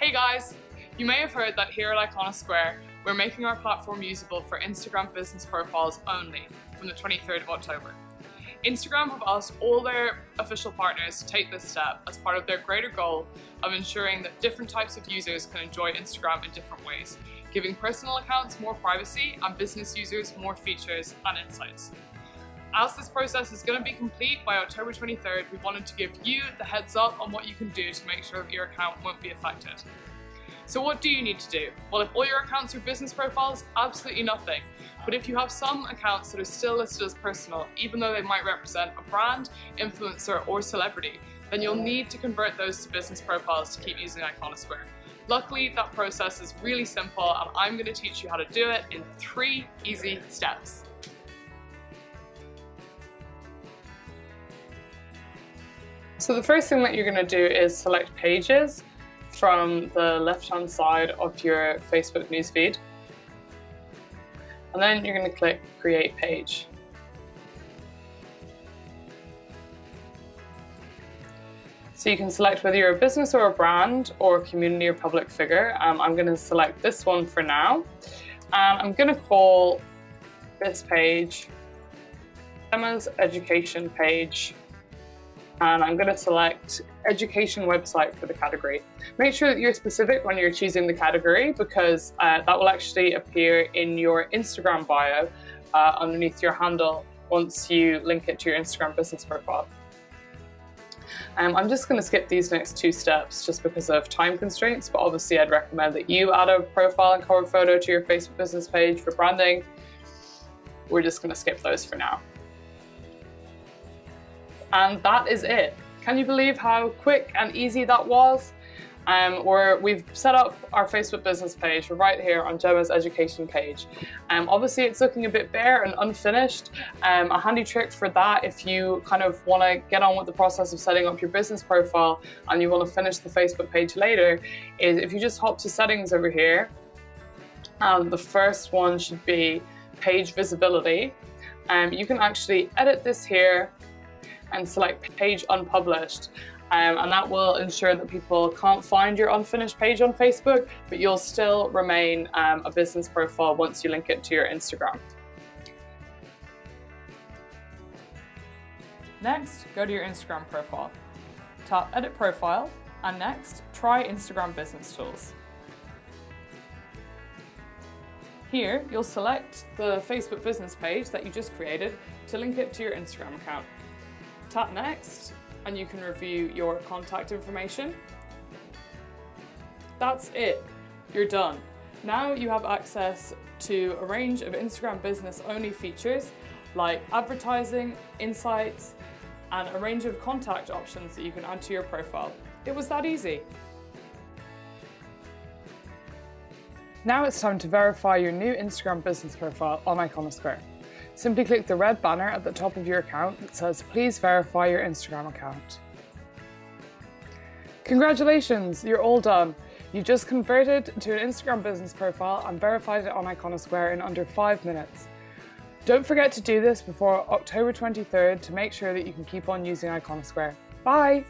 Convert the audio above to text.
Hey guys! You may have heard that here at Iconosquare, we're making our platform usable for Instagram business profiles only from the 23rd of October. Instagram have asked all their official partners to take this step as part of their greater goal of ensuring that different types of users can enjoy Instagram in different ways, giving personal accounts more privacy and business users more features and insights. As this process is going to be complete by October 23rd, we wanted to give you the heads up on what you can do to make sure that your account won't be affected. So what do you need to do? Well, if all your accounts are business profiles, absolutely nothing. But if you have some accounts that are still listed as personal, even though they might represent a brand, influencer, or celebrity, then you'll need to convert those to business profiles to keep using Iconosquare. Luckily, that process is really simple and I'm going to teach you how to do it in three easy steps. So the first thing that you're going to do is select pages from the left-hand side of your Facebook newsfeed. And then you're going to click Create Page. So you can select whether you're a business or a brand or a community or public figure. Um, I'm going to select this one for now. And I'm going to call this page Emma's Education Page and I'm going to select education website for the category. Make sure that you're specific when you're choosing the category because uh, that will actually appear in your Instagram bio uh, underneath your handle once you link it to your Instagram business profile. Um, I'm just going to skip these next two steps just because of time constraints, but obviously I'd recommend that you add a profile and cover photo to your Facebook business page for branding. We're just going to skip those for now. And that is it. Can you believe how quick and easy that was? Um, where we've set up our Facebook business page. We're right here on Gemma's education page. Um, obviously, it's looking a bit bare and unfinished. Um, a handy trick for that, if you kind of want to get on with the process of setting up your business profile and you want to finish the Facebook page later, is if you just hop to settings over here, and the first one should be page visibility. Um, you can actually edit this here and select page unpublished. Um, and that will ensure that people can't find your unfinished page on Facebook, but you'll still remain um, a business profile once you link it to your Instagram. Next, go to your Instagram profile. Tap Edit Profile, and next, try Instagram Business Tools. Here, you'll select the Facebook business page that you just created to link it to your Instagram account. Tap next and you can review your contact information. That's it, you're done. Now you have access to a range of Instagram business only features like advertising, insights, and a range of contact options that you can add to your profile. It was that easy. Now it's time to verify your new Instagram business profile on Iconosquare. Simply click the red banner at the top of your account that says please verify your Instagram account. Congratulations, you're all done. You just converted to an Instagram business profile and verified it on Iconosquare in under five minutes. Don't forget to do this before October 23rd to make sure that you can keep on using Iconosquare. Bye!